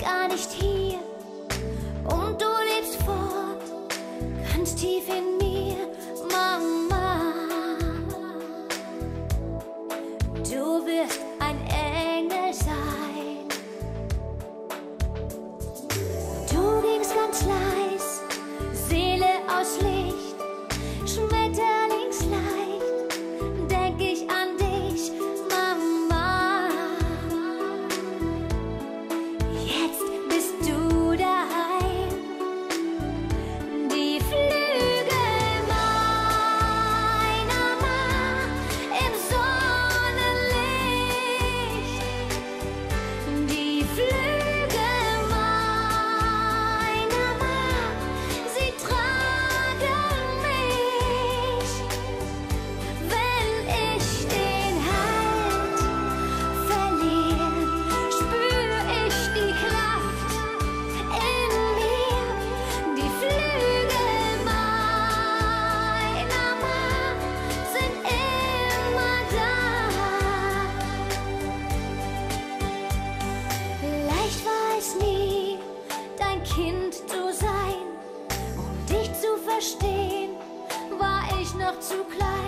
bist gar nicht hier und du lebst fort, ganz tief in mir, Mama. tout.